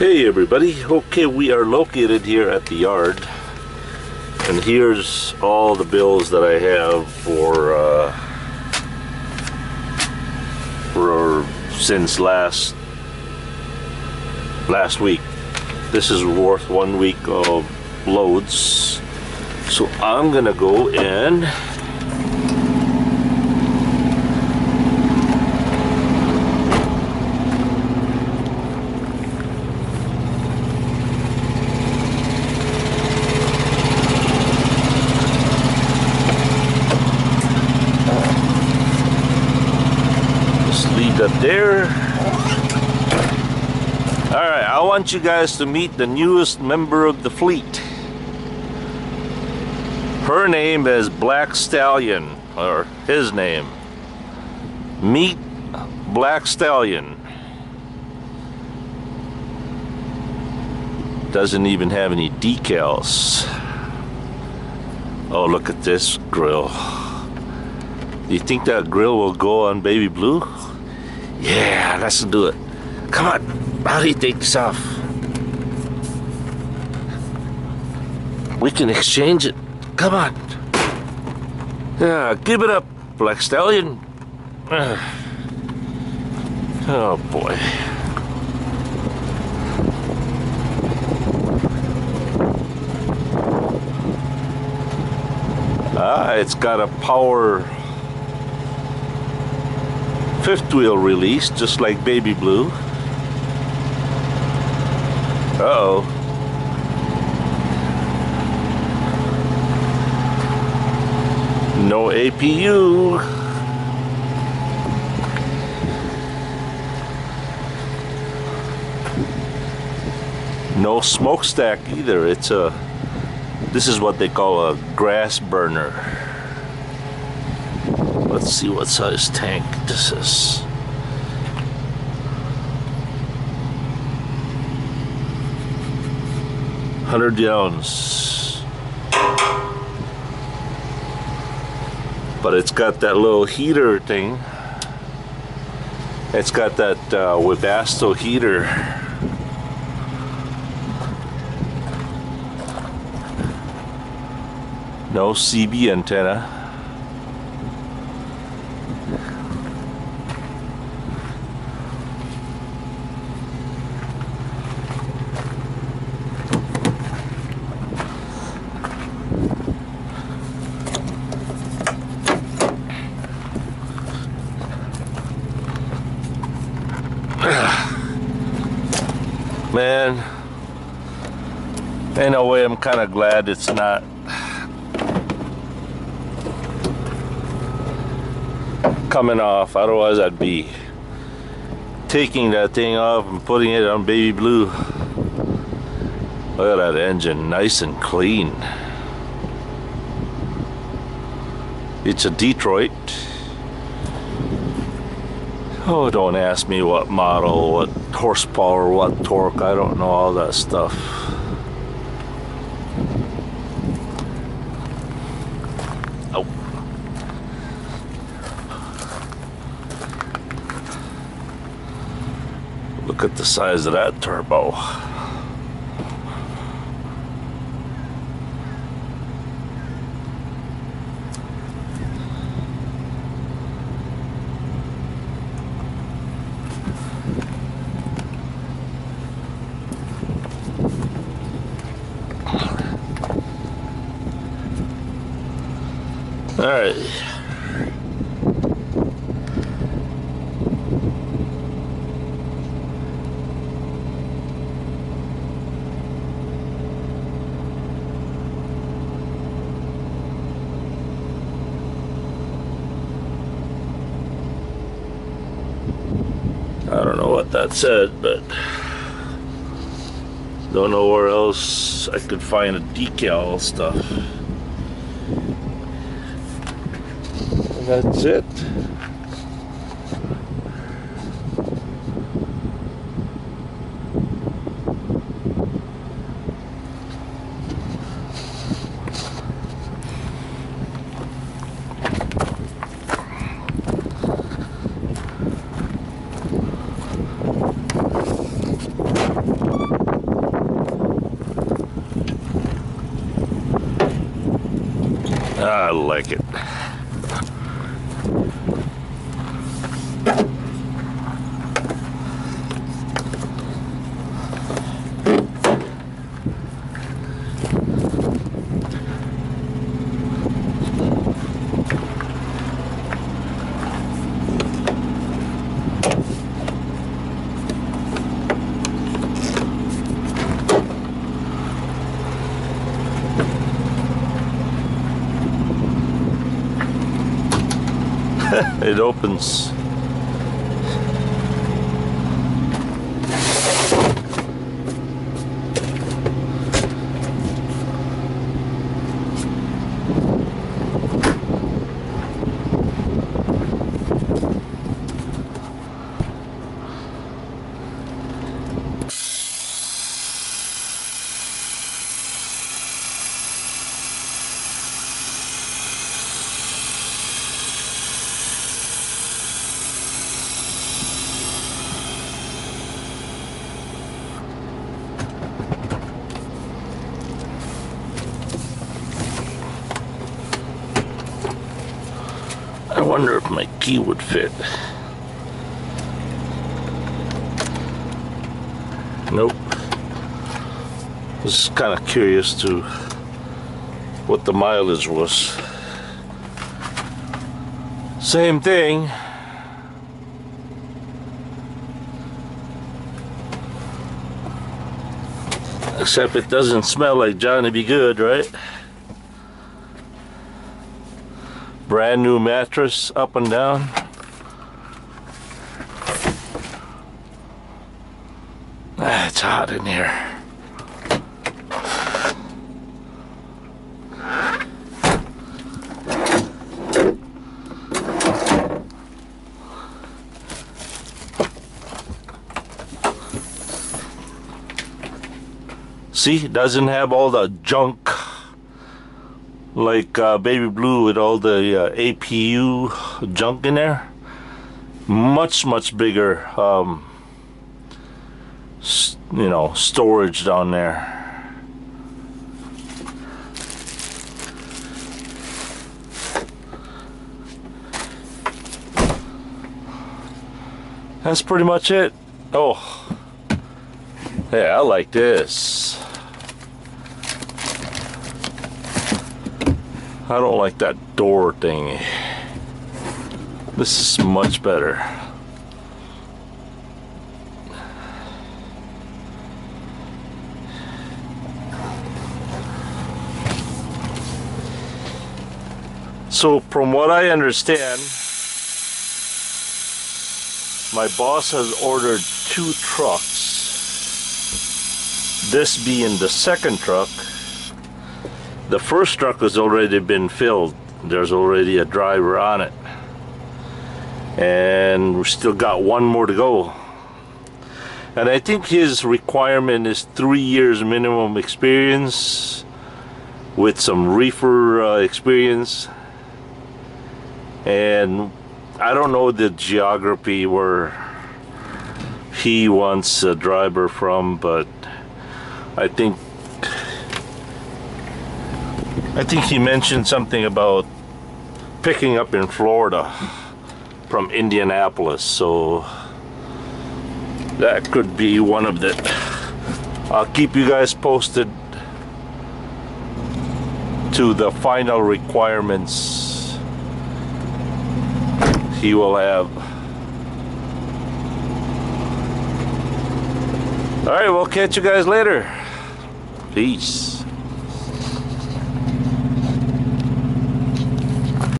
Hey everybody, okay we are located here at the yard and here's all the bills that I have for uh, for since last last week. This is worth one week of loads. So I'm gonna go and leave there Alright, I want you guys to meet the newest member of the fleet. Her name is Black Stallion, or his name. Meet Black Stallion. Doesn't even have any decals. Oh, look at this grill. Do you think that grill will go on Baby Blue? Yeah, let's do it. Come on. You take this off? We can exchange it. Come on. Yeah, give it up, Black Stallion. Oh boy. Ah, it's got a power fifth wheel release, just like Baby Blue. Uh-oh. No APU. No smokestack either. It's a this is what they call a grass burner. Let's see what size tank this is. Hundred gallons. But it's got that little heater thing. It's got that uh, Webasto heater. No CB antenna. Man, in a way, I'm kind of glad it's not coming off. Otherwise, I'd be taking that thing off and putting it on baby blue. Look at that engine, nice and clean. It's a Detroit. Oh, don't ask me what model, what horsepower, what torque. I don't know all that stuff. Oh. Look at the size of that turbo. All right. I don't know what that said, but don't know where else I could find a decal stuff. that's it. I like it. it opens. I wonder key would fit. Nope. Was kind of curious to what the mileage was. Same thing. Except it doesn't smell like Johnny Be Good, right? Brand new mattress up and down. Ah, it's hot in here. See, doesn't have all the junk like uh, baby blue with all the uh, APU junk in there. Much much bigger um, you know storage down there. That's pretty much it. Oh. Yeah I like this I don't like that door thing. This is much better. So from what I understand, my boss has ordered two trucks. This being the second truck the first truck has already been filled. There's already a driver on it. And we still got one more to go. And I think his requirement is three years minimum experience with some reefer uh, experience. And I don't know the geography where he wants a driver from, but I think I think he mentioned something about picking up in Florida from Indianapolis, so that could be one of the. I'll keep you guys posted to the final requirements he will have. All right, we'll catch you guys later. Peace.